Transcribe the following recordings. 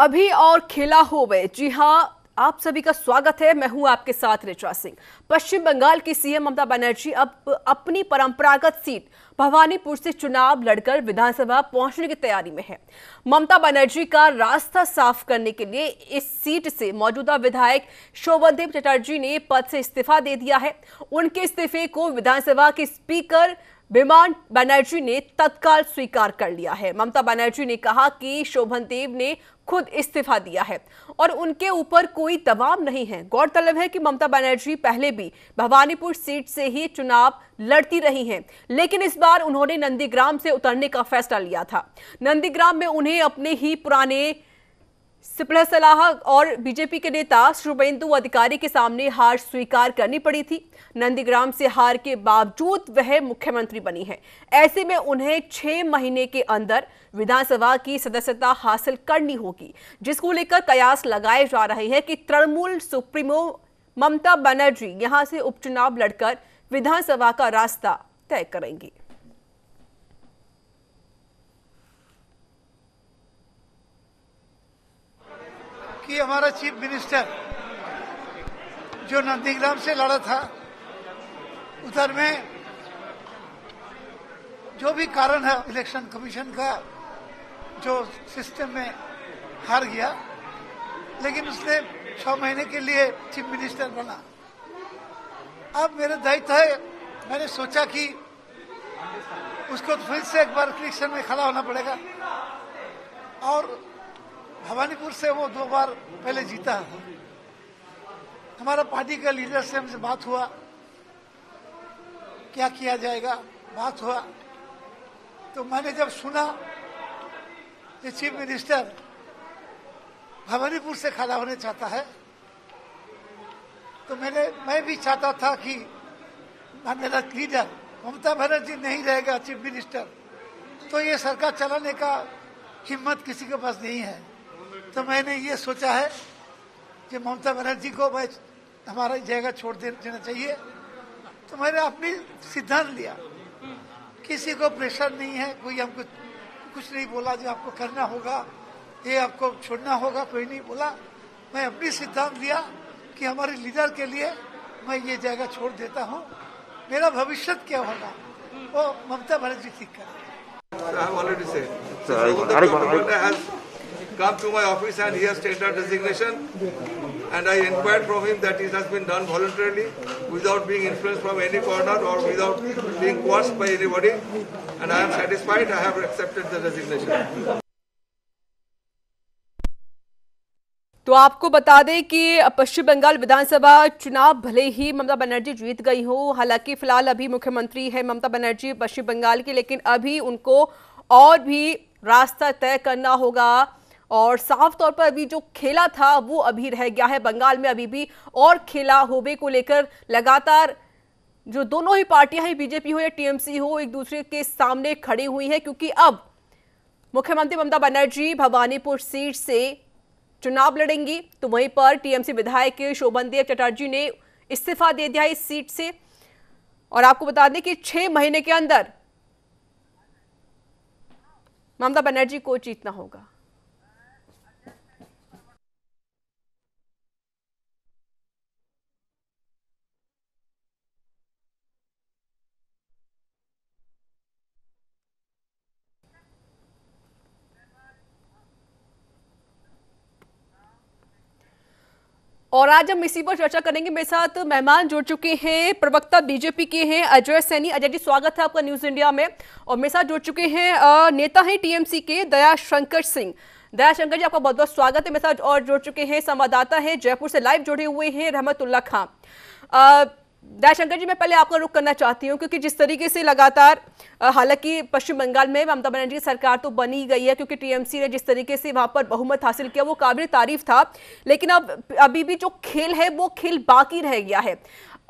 अभी और खेला हो गए जी हाँ आप सभी का स्वागत है। मैं हूँ आपके साथ ऋचा सिंह। पश्चिम बंगाल की सीएम ममता बनर्जी अब अपनी परंपरागत सीट भवानीपुर से चुनाव लड़कर विधानसभा पहुँचने की तैयारी में है। ममता बनर्जी का रास्ता साफ़ करने के लिए इस सीट से मौजूदा विधायक शोभनदेव चटर्जी ने पद से इस्तीफा दे दिया है। उनके इस्तीफे को विधानसभा के स्पीकर विमान बनर्जी ने तत्काल स्वीकार कर लिया है। ममता बनर्जी ने कहा कि शोभन देव ने खुद इस्तीफा दिया है और उनके ऊपर कोई दबाव नहीं है। गौरतलब है कि ममता बनर्जी पहले भी भवानीपुर सीट से ही चुनाव लड़ती रही हैं, लेकिन इस बार उन्होंने नंदीग्राम से उतरने का फैसला लिया था। नंदीग्राम में उन्हें अपने ही पुराने सिपला सलाह और बीजेपी के नेता शुभेंदु अधिकारी के सामने हार स्वीकार करनी पड़ी थी। नंदीग्राम से हार के बावजूद वह मुख्यमंत्री बनी है। ऐसे में उन्हें छह महीने के अंदर विधानसभा की सदस्यता हासिल करनी होगी, जिसको लेकर कयास लगाए जा रहे हैं कि तृणमूल सुप्रीमो ममता बनर्जी यहाँ से उपचुनाव लड़कर विधानसभा का रास्ता तय करेंगी। कि हमारा चीफ मिनिस्टर जो नंदीग्राम से लड़ा था, उधर में जो भी कारण है, इलेक्शन कमीशन का जो सिस्टम में हार गया, लेकिन उसने छह महीने के लिए चीफ मिनिस्टर बना। अब मेरे दायित्व है, मैंने सोचा कि उसको फिर से एक बार इलेक्शन में खड़ा होना पड़ेगा। और भवानीपुर से वो दो बार पहले जीता। है हमारा पार्टी का लीडर से हमसे बात हुआ। क्या किया जाएगा? बात हुआ। तो मैंने जब सुना कि चीफ मिनिस्टर भवानीपुर से खड़ा होने चाहता है तो मैंने, मैं भी चाहता था कि मेरा लीडर ममता बनर्जी नहीं रहेगा, चीफ मिनिस्टर। तो ये सरकार चलाने का हिम्मत किसी के पास नहीं है। तो मैंने ये सोचा है कि ममता बनर्जी को मैं हमारा जगह छोड़ देना चाहिए। तो मैंने अपनी सिद्धांत लिया। किसी को प्रेशर नहीं है कोई हमको कुछ नहीं बोला जो आपको करना होगा ये आपको छोड़ना होगा कोई नहीं बोला। मैं अपनी सिद्धांत लिया कि हमारे लीडर के लिए मैं ये जगह छोड़ देता हूँ। मेरा भविष्य क्या होगा? वो ममता बनर्जी ठीक करें come to my office and he has tendered resignation and I inquired from him that it has been done voluntarily without being influenced from any corner or without being coerced by anybody and I am satisfied I have accepted the resignation. तो आपको बता दें कि पश्चिम बंगाल विधानसभा चुनाव भले ही ममता बनर्जी जीत गई हो हालाँकि फ़िलहाल अभी मुख्यमंत्री है ममता बनर्जी पश्चिम बंगाल की लेकिन अभी उनको और भी रास्ता तय करना होगा और साफ़ तौर पर अभी जो खेला था, वो अभी रह गया है। बंगाल में अभी भी और खेला होबे को लेकर लगातार जो दोनों ही पार्टियाँ हैं, बीजेपी हो या टीएमसी हो, एक दूसरे के सामने खड़ी हुई है, क्योंकि अब मुख्यमंत्री ममता बनर्जी भवानीपुर सीट से चुनाव लड़ेंगी तो वहीं पर टीएमसी विधायक शोभन देव चटर्जी ने इस्तीफा दे दिया इस सीट से। और आपको बता दें कि छह महीने के अंदर ममता बनर्जी को जीतना होगा। और आज हम इसी पर चर्चा करेंगे। मेरे साथ मेहमान जुड़ चुके हैं, प्रवक्ता बीजेपी के हैं, अजय सैनी। अजय जी, स्वागत है आपका न्यूज़ इंडिया में। और मेरे साथ जुड़ चुके हैं नेता हैं टीएमसी के दया शंकर सिंह। दया शंकर जी, आपका बहुत बहुत स्वागत है। मेरे साथ और जुड़ चुके हैं संवाददाता हैं, जयपुर से लाइव जुड़े हुए हैं रहमतुल्ला खां। दयाशंकर जी, मैं पहले आपका रुख करना चाहती हूँ, क्योंकि जिस तरीके से लगातार हालाँकि पश्चिम बंगाल में ममता बनर्जी की सरकार तो बनी गई है, क्योंकि टीएमसी ने जिस तरीके से वहाँ पर बहुमत हासिल किया, वो काबिल तारीफ़ था। लेकिन अब, अभी भी जो खेल है, वो खेल बाकी रह गया है।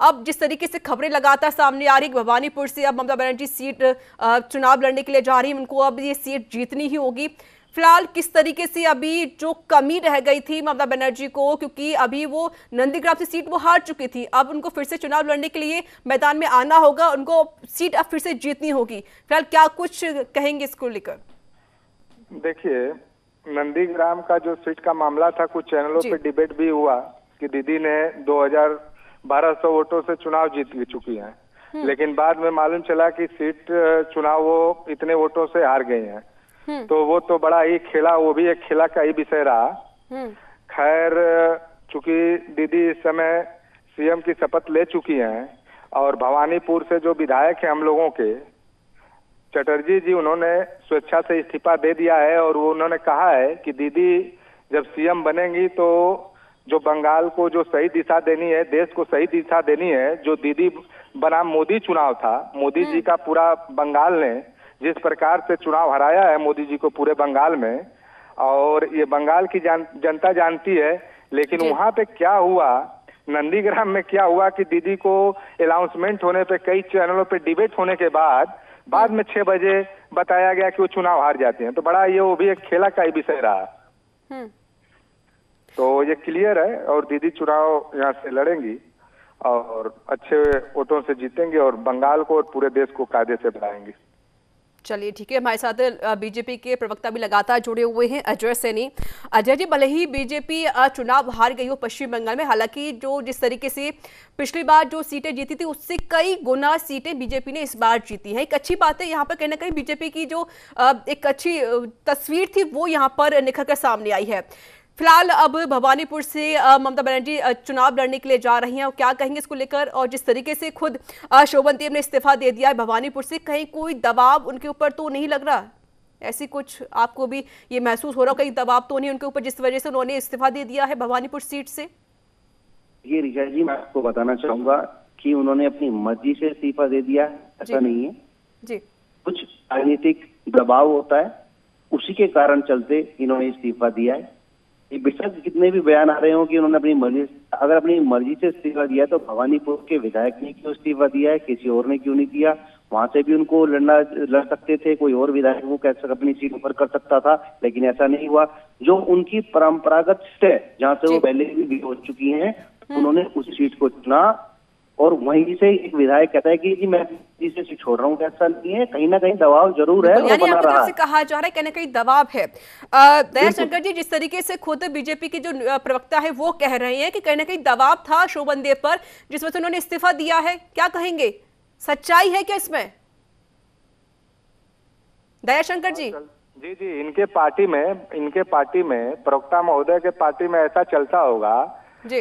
अब जिस तरीके से खबरें लगातार सामने आ रही भवानीपुर से अब ममता बनर्जी सीट चुनाव लड़ने के लिए जा रही है, उनको अब ये सीट जीतनी ही होगी। फ़िलहाल किस तरीके से अभी जो कमी रह गई थी ममता बनर्जी को क्योंकि अभी वो नंदीग्राम से सीट वो हार चुकी थी। अब उनको फिर से चुनाव लड़ने के लिए मैदान में आना होगा उनको सीट अब फिर से जीतनी होगी। फ़िलहाल क्या कुछ कहेंगे इसको लेकर? देखिए नंदीग्राम का जो सीट का मामला था कुछ चैनलों जी। पे डिबेट भी हुआ कि दीदी ने 2000 वोटों से चुनाव जीत चुकी हैं। हम्म। लेकिन बाद में मालूम चला कि सीट चुनाव वो इतने वोटों से हार गई हैं। तो वो तो बड़ा ही खेला वो भी एक खेला का ही विषय रहा। हम्म। खैर चूँकि दीदी इस समय सीएम की शपथ ले चुकी हैं और भवानीपुर से जो विधायक हैं हम लोगों के चटर्जी जी उन्होंने स्वेच्छा से इस्तीफा दे दिया है और वो उन्होंने कहा है कि दीदी जब सीएम बनेंगी तो जो बंगाल को जो सही दिशा देनी है देश को सही दिशा देनी है जो दीदी बनाम मोदी चुनाव था मोदी जी का पूरा बंगाल ने जिस प्रकार से चुनाव हराया है मोदी जी को पूरे बंगाल में और ये बंगाल की जान, जनता जानती है लेकिन। वहाँ पे क्या हुआ? नंदीग्राम में क्या हुआ कि दीदी को अनाउंसमेंट होने पे कई चैनलों पे डिबेट होने के बाद बाद में छह बजे बताया गया कि वो चुनाव हार जाते हैं। तो बड़ा ये वो भी एक खेला का ही विषय रहा। हम्म। तो ये क्लियर है और दीदी चुनाव यहाँ से लड़ेंगी और अच्छे वोटों से जीतेंगे और बंगाल को और पूरे देश को कायदे से बनाएँगी चलिए ठीक है, हमारे साथ बीजेपी के प्रवक्ता भी लगातार जुड़े हुए हैं, अजय सैनी। अजय जी, भले ही बीजेपी चुनाव हार गई हो पश्चिम बंगाल में, हालाँकि जो जिस तरीके से पिछली बार जो सीटें जीती थी, उससे कई गुना सीटें बीजेपी ने इस बार जीती हैं। एक अच्छी बात है, यहाँ पर कहीं ना कहीं बीजेपी की जो एक अच्छी तस्वीर थी, वो यहाँ पर निखर कर सामने आई है। फ़िलहाल अब भवानीपुर से ममता बनर्जी चुनाव लड़ने के लिए जा रही हैं और क्या कहेंगे इसको लेकर और जिस तरीके से खुद शोभन देव ने इस्तीफा दे दिया है भवानीपुर से कहीं कोई दबाव उनके ऊपर तो नहीं लग रहा? ऐसी कुछ आपको भी ये महसूस हो रहा हो कहीं दबाव तो नहीं उनके ऊपर जिस वजह से उन्होंने इस्तीफा दे दिया है भवानीपुर सीट से? ये ऋषा जी मैं आपको बताना चाहूँगा कि उन्होंने अपनी मर्ज़ी से इस्तीफा दे दिया है ऐसा नहीं है। जी। कुछ राजनीतिक दबाव होता है उसी के कारण चलते इन्होंने इस्तीफा दिया है। ये जितने कितने भी बयान आ रहे हो कि उन्होंने अपनी मर्ज़ी अगर अपनी मर्ज़ी से इस्तीफा दिया तो भवानीपुर के विधायक ने क्यों इस्तीफा दिया है? किसी और ने क्यों नहीं दिया? वहाँ से भी उनको लड़ना लड़ सकते थे कोई और विधायक वो कैसे अपनी सीट ऊपर कर सकता था लेकिन ऐसा नहीं हुआ। जो उनकी परंपरागत सीट है जहाँ से वो पहले भी हो चुकी है उन्होंने उस सीट को चुना। और वहीं से एक विधायक कहता है कि जी मैं इसे सीट छोड़ रहा हूँ ऐसा नहीं है। कहीं ना कहीं दबाव ज़रूर है यानी बना आपकी रहा तरफ़ है से कहा जा रहा है कहीं ना कहीं दबाव है। दया शंकर जी जिस तरीके से खुद बीजेपी के जो प्रवक्ता है वो कह रहे हैं कि कहीं ना कहीं दबाव था शोभन देव पर जिस वजह से उन्होंने इस्तीफा दिया है। क्या कहेंगे? सच्चाई है क्या इसमें? दया शंकर जी। जी जी इनके पार्टी में इनके पार्टी में प्रवक्ता महोदय के पार्टी में ऐसा चलता होगा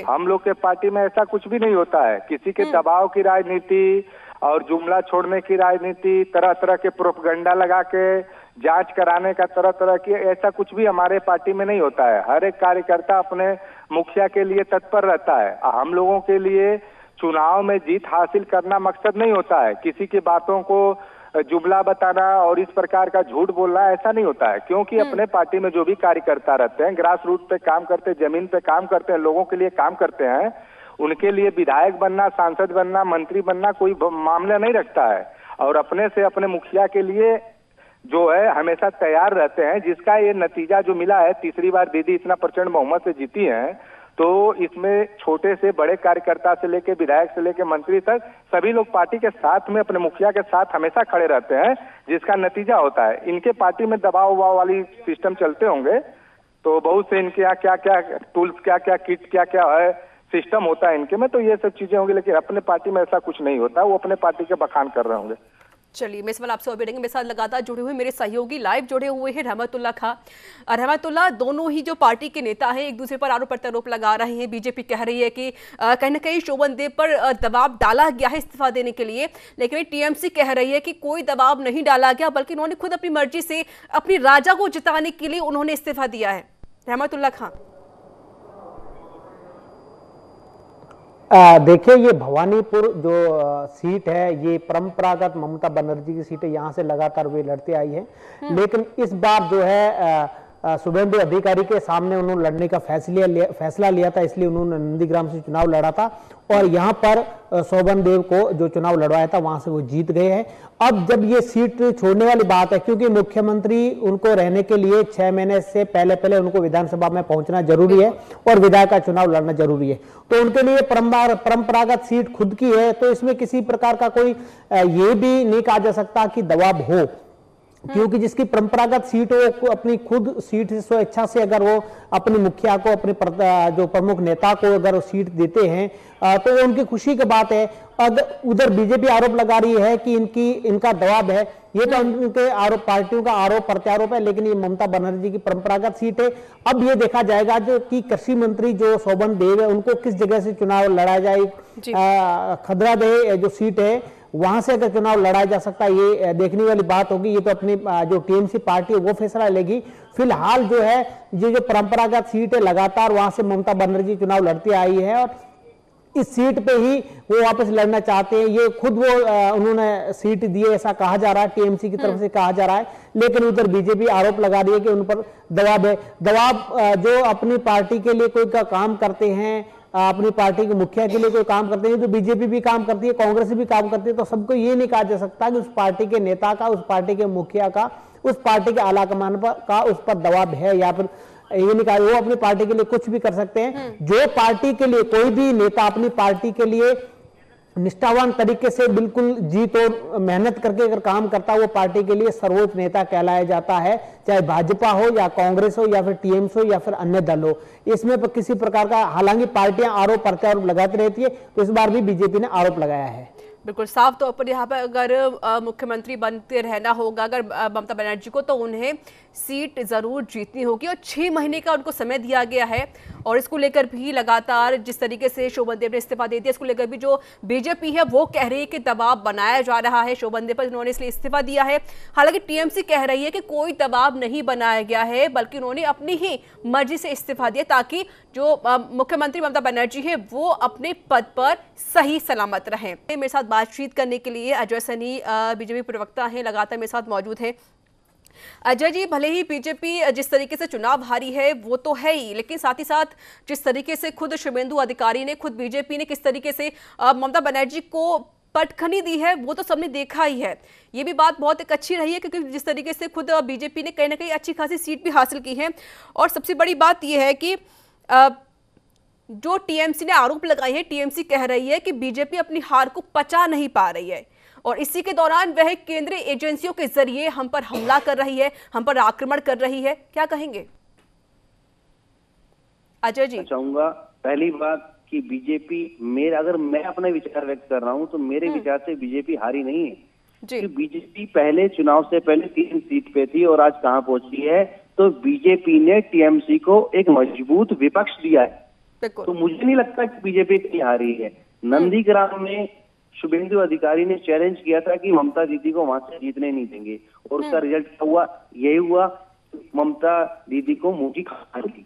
हम लोग के पार्टी में ऐसा कुछ भी नहीं होता है। किसी के दबाव की राजनीति और जुमला छोड़ने की राजनीति तरह तरह के प्रोपगंडा लगा के जाँच कराने का तरह तरह की ऐसा कुछ भी हमारे पार्टी में नहीं होता है। हर एक कार्यकर्ता अपने मुखिया के लिए तत्पर रहता है। हम लोगों के लिए चुनाव में जीत हासिल करना मकसद नहीं होता है। किसी की बातों को जुमला बताना और इस प्रकार का झूठ बोलना ऐसा नहीं होता है क्योंकि अपने पार्टी में जो भी कार्यकर्ता रहते हैं ग्रास रूट पे काम करते हैं ज़मीन पे काम करते हैं लोगों के लिए काम करते हैं उनके लिए विधायक बनना सांसद बनना मंत्री बनना कोई मामला नहीं रखता है। और अपने से अपने मुखिया के लिए जो है हमेशा तैयार रहते हैं जिसका ये नतीजा जो मिला है तीसरी बार दीदी इतना प्रचंड बहुमत से जीती हैं तो इसमें छोटे से बड़े कार्यकर्ता से लेके विधायक से लेके मंत्री तक सभी लोग पार्टी के साथ में, अपने मुखिया के साथ हमेशा खड़े रहते हैं, जिसका नतीजा होता है। इनके पार्टी में दबाव उबाव वाली सिस्टम चलते होंगे तो बहुत से इनके यहाँ क्या क्या टूल्स क्या क्या किट क्या क्या है सिस्टम होता है इनके में तो ये सब चीज़ें होंगी, लेकिन अपने पार्टी में ऐसा कुछ नहीं होता। वो अपने पार्टी के बखान कर रहे होंगे। चलिए, मैं सवाल आपसे मेरे साथ लगातार जुड़े हुए मेरे सहयोगी लाइव जुड़े हुए हैं रहमतुल्ला खां। रहमतुल्ला, दोनों ही जो पार्टी के नेता हैं, एक दूसरे पर आरोप प्रत्यारोप लगा रहे हैं। बीजेपी कह रही है कि कहीं ना कहीं शोभन देव पर दबाव डाला गया है इस्तीफा देने के लिए। लेकिन टीएमसी कह रही है कि कोई दबाव नहीं डाला गया, बल्कि उन्होंने खुद अपनी मर्ज़ी से अपनी राजा को जिताने के लिए उन्होंने इस्तीफा दिया है। रहमतुल्ला खां। देखिए ये भवानीपुर जो सीट है ये परंपरागत ममता बनर्जी की सीट है यहाँ से लगातार वे लड़ते आई है। लेकिन इस बार जो है शुभेंदु अधिकारी के सामने उन्होंने लड़ने का फैसला लिया फैसला लिया था इसलिए उन्होंने नंदीग्राम से चुनाव लड़ा था। और यहाँ पर शोभन देव को जो चुनाव लड़वाया था वहाँ से वो जीत गए हैं। अब जब ये सीट छोड़ने वाली बात है क्योंकि मुख्यमंत्री उनको रहने के लिए छह महीने से पहले पहले उनको विधानसभा में पहुँचना ज़रूरी है और विधायक का चुनाव लड़ना ज़रूरी है। तो उनके लिए परंपरागत सीट खुद की है तो इसमें किसी प्रकार का कोई ये भी नहीं कहा जा सकता कि दबाव हो। क्योंकि जिसकी परंपरागत सीट हो अपनी खुद सीट से स्वेच्छा से अगर वो अपने मुखिया को अपने जो प्रमुख नेता को अगर वो सीट देते हैं तो वो उनकी खुशी की बात है। अगर उधर बीजेपी आरोप लगा रही है कि इनकी इनका दबाव है। ये तो उनके आरोप पार्टियों का आरोप प्रत्यारोप है लेकिन ये ममता बनर्जी की परंपरागत सीट है। अब ये देखा जाएगा जो कि कृषि मंत्री जो शोभन देव है उनको किस जगह से चुनाव लड़ा जाए। खदरा दे जो सीट है वहाँ से अगर चुनाव लड़ाया जा सकता है ये देखने वाली बात होगी। ये तो अपनी जो टीएमसी पार्टी है वो फैसला लेगी। फ़िलहाल जो है ये जो परंपरागत सीट है लगातार वहाँ से ममता बनर्जी चुनाव लड़ती आई है और इस सीट पे ही वो वापस लड़ना चाहते हैं। ये खुद वो उन्होंने सीट दी है ऐसा कहा जा रहा है। टीएमसी की तरफ़ से कहा जा रहा है। लेकिन उधर बीजेपी आरोप लगा रही है कि उन पर दबाव है। दबाव जो अपनी पार्टी के लिए कोई का काम करते हैं अपनी पार्टी के मुखिया के लिए कोई काम करते हैं तो बीजेपी भी काम करती है कांग्रेस भी काम करती है तो सबको ये नहीं कहा जा सकता कि उस पार्टी के नेता का उस पार्टी के मुखिया का उस पार्टी के आला कमान पर का उस पर दबाव है या फिर ये नहीं कहा वो अपनी पार्टी के लिए कुछ भी कर सकते हैं। जो पार्टी के लिए कोई भी नेता अपनी पार्टी के लिए निष्ठावान तरीके से बिल्कुल जीत और मेहनत करके अगर काम करता है, वो पार्टी के लिए सर्वोच्च नेता कहलाया जाता है, चाहे भाजपा हो या कांग्रेस हो या फिर टीएमसी हो या फिर अन्य दल हो। इसमें पर किसी प्रकार का, हालाँकि पार्टियाँ आरोप प्रत्यारोप लगाती रहती है तो इस बार भी बीजेपी ने आरोप लगाया है। बिल्कुल, साफ़ तौर तो पर यहाँ पर अगर मुख्यमंत्री बनते रहना होगा, अगर ममता बनर्जी को तो उन्हें सीट ज़रूर जीतनी होगी और छह महीने का उनको समय दिया गया है। और इसको लेकर भी लगातार जिस तरीके से शोभन देव ने इस्तीफा दे दिया, इसको लेकर भी जो बीजेपी है, वो कह रही है कि दबाव बनाया जा रहा है शोभन देव पर उन्होंने इसलिए इस्तीफा दिया है। हालाँकि टीएमसी कह रही है कि कोई दबाव नहीं बनाया गया है, बल्कि उन्होंने अपनी ही मर्ज़ी से इस्तीफा दिया ताकि जो मुख्यमंत्री ममता बनर्जी है, वो अपने पद पर सही सलामत रहें। मेरे साथ बातचीत करने के लिए अजय सनी बीजेपी प्रवक्ता हैं, लगातार मेरे साथ मौजूद हैं। अजय जी, भले ही बीजेपी जिस तरीके से चुनाव हारी है, वो तो है ही, लेकिन साथ ही साथ जिस तरीके से खुद शुभेंदु अधिकारी ने, खुद बीजेपी ने किस तरीके से ममता बनर्जी को पटखनी दी है, वो तो सबने देखा ही है। ये भी बात बहुत एक अच्छी रही है, क्योंकि जिस तरीके से खुद बीजेपी ने कहीं ना कहीं अच्छी खासी सीट भी हासिल की है। और सबसे बड़ी बात यह है कि जो टीएमसी ने आरोप लगाए हैं, टीएमसी कह रही है कि बीजेपी अपनी हार को पचा नहीं पा रही है। और इसी के दौरान वह केंद्रीय एजेंसियों के ज़रिए हम पर हमला कर रही है हम पर आक्रमण कर रही है। क्या कहेंगे? अजय जी। चाहूँगा पहली बात कि बीजेपी मेरे अगर मैं अपने विचार व्यक्त कर रहा हूँ तो मेरे विचार से बीजेपी हारी नहीं है। जी। कि बीजेपी पहले चुनाव से पहले तीन सीट पे थी और आज कहाँ पहुँची है तो बीजेपी ने टीएमसी को एक मज़बूत विपक्ष दिया है। तो मुझे नहीं लगता कि बीजेपी कहीं हारी है। नंदीग्राम में शुभेंदु अधिकारी ने चैलेंज किया था कि ममता दीदी को वहाँ से जीतने नहीं देंगे। और उसका रिज़ल्ट क्या हुआ? यही हुआ ममता दीदी को मुँह खा दी।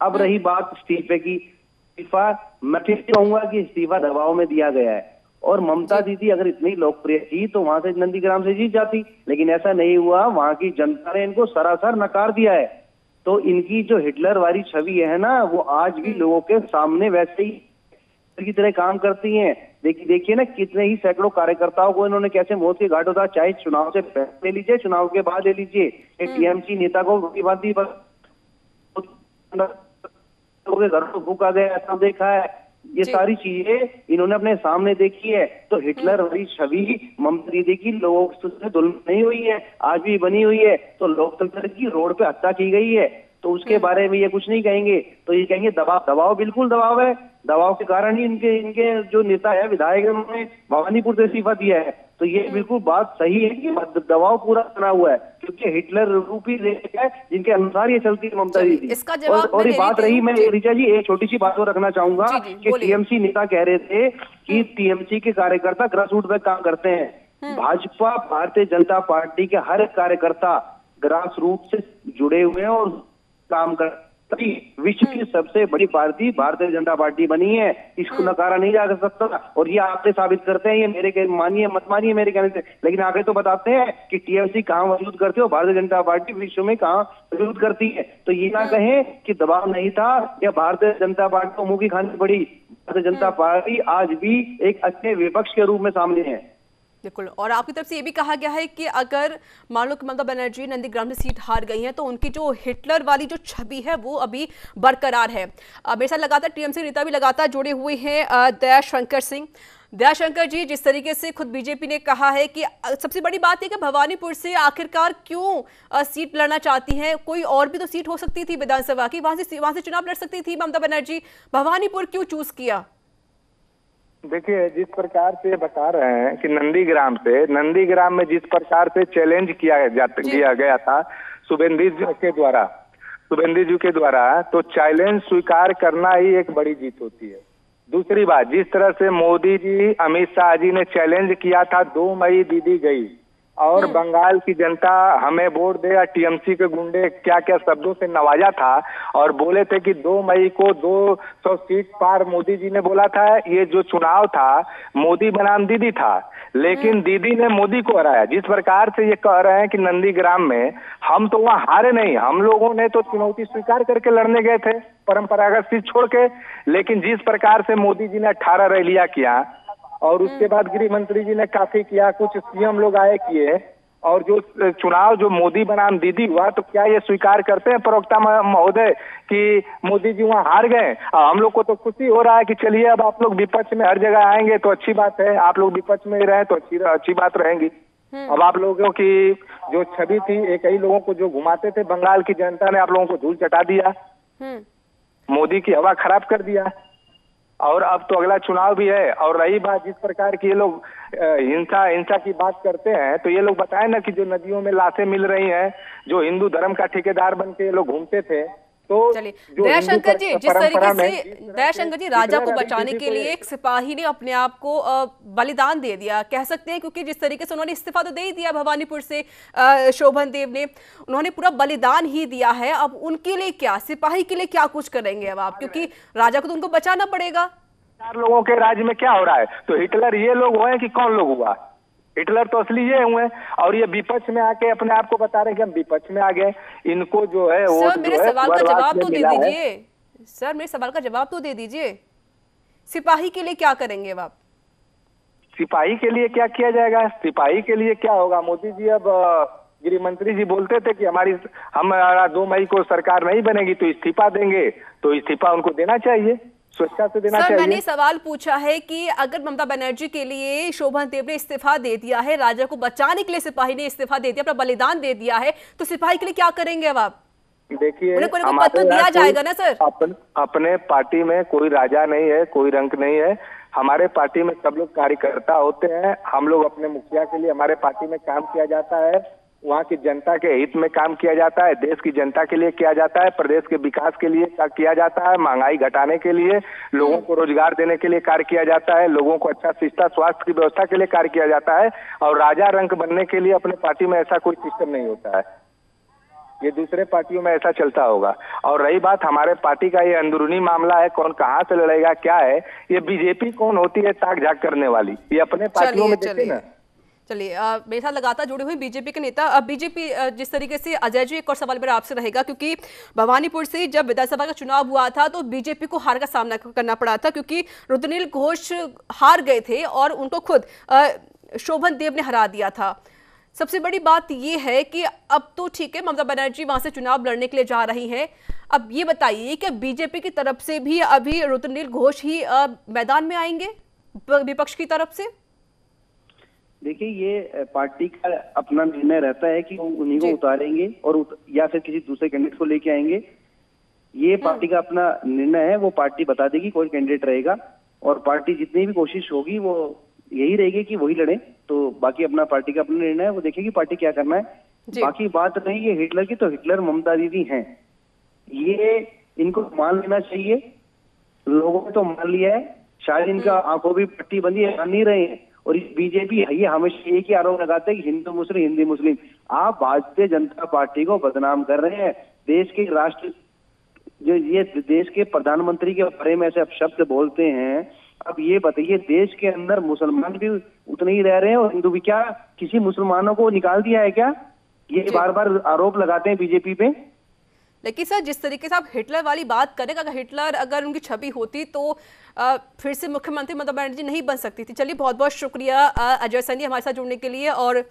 अब रही बात इस्तीफे की। इस्तीफा मैं फिर कहूँगा कि इस्तीफा दबाव में दिया गया है। और ममता दीदी अगर इतनी लोकप्रिय थी तो वहाँ से नंदीग्राम से जीत जाती। लेकिन ऐसा नहीं हुआ। वहाँ की जनता ने इनको सरासर नकार दिया है। तो इनकी जो हिटलर वाली छवि है ना वो आज भी लोगों के सामने वैसे ही की तरह काम करती हैं। देखिए देखिए ना कितने ही सैकड़ों कार्यकर्ताओं को इन्होंने कैसे मौत के घाट उतारा चाहे चुनाव से पहले ले लीजिए चुनाव के बाद ले लीजिए। एक टीएमसी नेता को के घरों को फूका गया ऐसा देखा है। ये सारी चीज़ें इन्होंने अपने सामने देखी है। तो हिटलर वाली छवि ममता दीदी की लोगों से दुल्म नहीं हुई है आज भी बनी हुई है। तो लोकतंत्र की रोड पे हत्या की गई है। तो उसके बारे में ये कुछ नहीं कहेंगे। तो ये कहेंगे दबाव दबाव बिल्कुल दबाव है। दबाव के कारण ही इनके इनके जो नेता है विधायक है उन्होंने भवानीपुर से इस्तीफा दिया है। तो ये बिल्कुल बात सही है कि दबाव पूरा बना हुआ है क्योंकि हिटलर रूपी देश है जिनके अनुसार ये चलती है ममता चलिए, दीदी। इसका जवाब और, और ये बात रही मैं जी। ऋचा जी एक छोटी सी बात और रखना चाहूँगा जी, जी, कि टीएमसी नेता कह रहे थे कि टीएमसी के कार्यकर्ता ग्रास रूट पे काम करते हैं। भाजपा भारतीय जनता पार्टी के हर कार्यकर्ता ग्रास रूट से जुड़े हुए हैं और काम कर विश्व की सबसे बड़ी पार्टी भारतीय जनता पार्टी बनी है। इसको नकारा नहीं जा सकता। और ये आपसे साबित करते हैं ये मेरे के मानिए मत मानिए मेरे कहने से। लेकिन आगे तो बताते हैं कि टीएमसी कहाँ वजूद करती है और भारतीय जनता पार्टी विश्व में कहाँ वजूद करती है। तो ये ना कहें कि दबाव नहीं था या भारतीय जनता पार्टी को मुँह की खानी पड़ी। भारतीय जनता पार्टी आज भी एक अच्छे विपक्ष के रूप में सामने है। बिल्कुल। और आपकी तरफ़ से ये भी कहा गया है कि अगर मान लो कि ममता बनर्जी नंदीग्राम से सीट हार गई हैं तो उनकी जो हिटलर वाली जो छवि है वो अभी बरकरार है। मेरे साथ लगातार टीएमसी नेता भी लगातार जुड़े हुए हैं अ, दया शंकर सिंह। दयाशंकर जी जिस तरीके से खुद बीजेपी ने कहा है कि सबसे बड़ी बात है कि भवानीपुर से आखिरकार क्यों सीट लड़ना चाहती हैं? कोई और भी तो सीट हो सकती थी विधानसभा की। वहाँ से वहाँ से चुनाव लड़ सकती थी ममता बनर्जी। भवानीपुर क्यों चूज़ किया? देखिए जिस प्रकार से बता रहे हैं कि नंदीग्राम से नंदीग्राम में जिस प्रकार से चैलेंज किया किया गया था शुभेंदु जी के द्वारा शुभेंदु जी के द्वारा तो चैलेंज स्वीकार करना ही एक बड़ी जीत होती है। दूसरी बात जिस तरह से मोदी जी अमित शाह जी ने चैलेंज किया था दो मई दीदी गई। और बंगाल की जनता हमें वोट दे या टीएमसी के गुंडे क्या क्या शब्दों से नवाजा था और बोले थे कि दो मई को दो सौ सीट पार मोदी जी ने बोला था ये जो चुनाव था मोदी बनाम दीदी था। लेकिन दीदी ने मोदी को हराया। जिस प्रकार से ये कह रहे हैं कि नंदीग्राम में हम तो वहाँ हारे नहीं हम लोगों ने तो चुनौती स्वीकार करके लड़ने गए थे परंपरागत सीट छोड़ के। लेकिन जिस प्रकार से मोदी जी ने अठारह रैलियाँ किया और उसके बाद गृह मंत्री जी ने काफ़ी किया कुछ सीएम लोग आए किए और जो चुनाव जो मोदी बनाम दीदी हुआ तो क्या ये स्वीकार करते हैं प्रवक्ता महोदय कि मोदी जी वहाँ हार गए? हम लोग को तो खुशी हो रहा है कि चलिए अब आप लोग विपक्ष में हर जगह आएँगे तो अच्छी बात है। आप लोग विपक्ष में ही रहे तो अच्छी अच्छी बात रहेंगी। अब आप लोगों की जो छवि थी एक ही लोगों को जो घुमाते थे बंगाल की जनता ने आप लोगों को धूल चटा दिया। हम्म। मोदी की हवा खराब कर दिया। और अब तो अगला चुनाव भी है। और रही बात जिस प्रकार की ये लोग हिंसा हिंसा की बात करते हैं तो ये लोग बताएँ ना कि जो नदियों में लाशें मिल रही हैं, जो हिंदू धर्म का ठेकेदार बन के ये लोग घूमते थे तो चलिए दयाशंकर जी जिस तरीके से दयाशंकर जी राजा को बचाने के लिए एक सिपाही ने अपने आप को बलिदान दे दिया कह सकते हैं क्योंकि जिस तरीके से उन्होंने इस्तीफा तो दे ही दिया भवानीपुर से शोभन देव ने उन्होंने पूरा बलिदान ही दिया है अब उनके लिए क्या सिपाही के लिए क्या कुछ करेंगे अब आप? क्योंकि राजा को तो उनको बचाना पड़ेगा। चार लोगों के राज्य में क्या हो रहा है? तो हिटलर ये लोग हुए कि कौन लोग हुआ? हिटलर तो असली ये हुए और ये विपक्ष में आके अपने आप को बता रहे हैं कि हम विपक्ष में आ गए। इनको जो है वो सर मेरे सवाल का जवाब तो दे दीजिए। सर मेरे सवाल का जवाब तो दे दीजिए। सिपाही के लिए क्या करेंगे अब आप? सिपाही के लिए क्या किया जाएगा? सिपाही के लिए क्या होगा? मोदी जी अब गृह मंत्री जी बोलते थे कि हमारी हमारा दो मई को सरकार नहीं बनेगी तो इस्तीफा देंगे तो इस्तीफा उनको देना चाहिए। स्वेच्छा से देना सर चाहिए। मैंने सवाल पूछा है कि अगर ममता बनर्जी के लिए शोभन देव ने इस्तीफा दे दिया है राजा को बचाने के लिए सिपाही ने इस्तीफा दे दिया अपना बलिदान दे दिया है तो सिपाही के लिए क्या करेंगे अब आप? देखिए पद तो दिया जाएगा ना, सर? अपन, अपने पार्टी में कोई राजा नहीं है कोई रंक नहीं है। हमारे पार्टी में सब लोग कार्यकर्ता होते हैं हम लोग अपने मुखिया के लिए हमारे पार्टी में काम किया जाता है। वहाँ की जनता के हित में काम किया जाता है देश की जनता के लिए किया जाता है प्रदेश के विकास के लिए किया जाता है महँगाई घटाने के लिए लोगों को रोज़गार देने के लिए कार्य किया जाता है लोगों को अच्छा शिक्षा स्वास्थ्य की व्यवस्था के लिए कार्य किया जाता है और राजा रंक बनने के लिए अपने पार्टी में ऐसा कोई सिस्टम नहीं होता है। ये दूसरे पार्टियों में ऐसा चलता होगा। और रही बात हमारे पार्टी का ये अंदरूनी मामला है कौन कहाँ से लड़ेगा क्या है ये बीजेपी कौन होती है ताक झाक करने वाली? ये अपने पार्टियों में चलिए ना। चलिए मेरे साथ लगातार जुड़े हुए बीजेपी के नेता। अब बीजेपी जिस तरीके से अजय जी, एक और सवाल मेरा आपसे रहेगा, क्योंकि भवानीपुर से जब विधानसभा का चुनाव हुआ था तो बीजेपी को हार का सामना करना पड़ा था, क्योंकि रुद्रनील घोष हार गए थे और उनको खुद शोभन देव ने हरा दिया था। सबसे बड़ी बात यह है कि अब तो ठीक है, ममता बनर्जी वहाँ से चुनाव लड़ने के लिए जा रही हैं। अब ये बताइए कि बीजेपी की तरफ़ से भी अभी रुद्रनील घोष ही मैदान में आएँगे विपक्ष की तरफ़ से? देखिए ये पार्टी का अपना निर्णय रहता है कि वो उन्हीं को उतारेंगे और उत, या फिर किसी दूसरे कैंडिडेट को लेके आएँगे। ये पार्टी का अपना निर्णय है वो पार्टी बता देगी कोई कैंडिडेट रहेगा और पार्टी जितनी भी कोशिश होगी वो यही रहेगी कि वही लड़े। तो बाकी अपना पार्टी का अपना निर्णय है वो देखेगी पार्टी क्या करना है। बाकी बात रही है हिटलर की तो हिटलर ममता दीदी हैं। ये इनको मान लेना चाहिए। लोगों ने तो मान लिया है। शायद इनका आँखों भी पट्टी बंदी है मान नहीं रहे हैं। और बीजेपी ये हमेशा एक ही आरोप लगाते हैं कि हिंदू मुस्लिम हिंदी मुस्लिम। आप भारतीय जनता पार्टी को बदनाम कर रहे हैं। देश के राष्ट्र जो ये देश के प्रधानमंत्री के बारे में ऐसे आप शब्द बोलते हैं अब ये बताइए देश के अंदर मुसलमान भी उतने ही रह रहे हैं और हिंदू भी क्या किसी मुसलमानों को निकाल दिया है क्या? ये बार बार आरोप लगाते हैं बीजेपी पे। लेकिन सर जिस तरीके से आप हिटलर वाली बात करें अगर हिटलर अगर उनकी छवि होती तो अ, फिर से मुख्यमंत्री ममता बनर्जी नहीं बन सकती थी। चलिए बहुत बहुत शुक्रिया अजय सैनी हमारे साथ जुड़ने के लिए और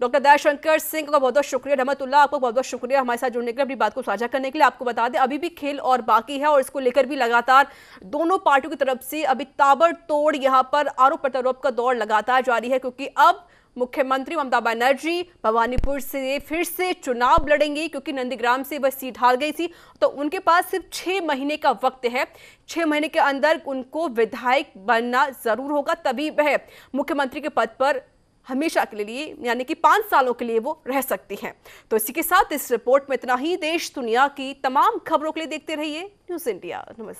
डॉक्टर दयाशंकर सिंह का बहुत बहुत शुक्रिया रहमतुल्ला आपको बहुत बहुत शुक्रिया हमारे साथ जुड़ने के लिए अपनी बात को साझा करने के लिए। आपको बता दें अभी भी खेल और बाकी है और इसको लेकर भी लगातार दोनों पार्टियों की तरफ़ से अभी ताबड़तोड़ यहाँ पर आरोप प्रत्यारोप का दौर लगातार जारी है क्योंकि अब मुख्यमंत्री ममता बनर्जी भवानीपुर से फिर से चुनाव लड़ेंगे, क्योंकि नंदीग्राम से वह सीट हार गई थी। तो उनके पास सिर्फ़ छह महीने का वक्त है। छह महीने के अंदर उनको विधायक बनना ज़रूर होगा, तभी वह मुख्यमंत्री के पद पर हमेशा के लिए, यानी कि पाँच सालों के लिए वो रह सकती हैं। तो इसी के साथ इस रिपोर्ट में इतना ही। देश दुनिया की तमाम खबरों के लिए देखते रहिए। न्यूज़ इंडिया, नमस्कार।